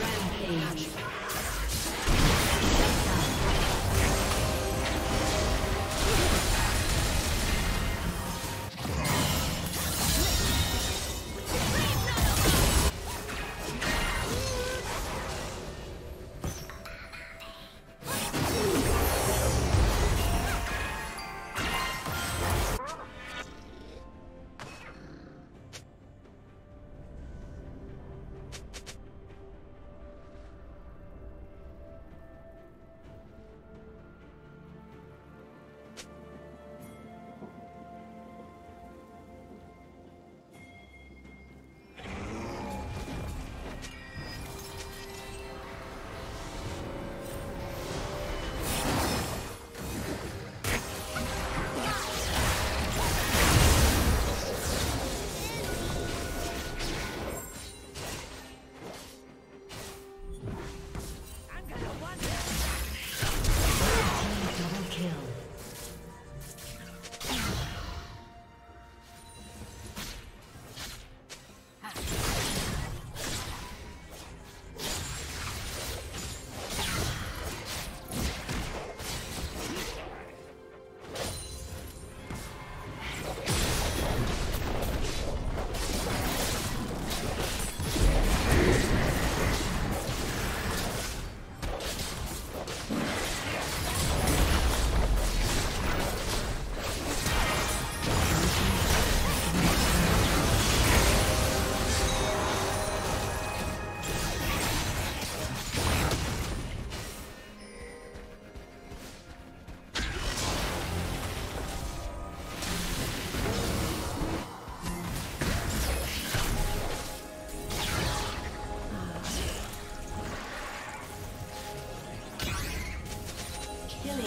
Rampage. Blue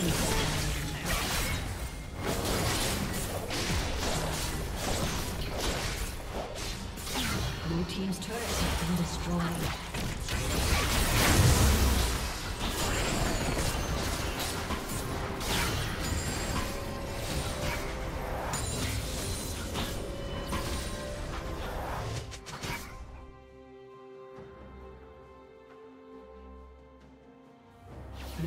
Team's turrets have been destroyed.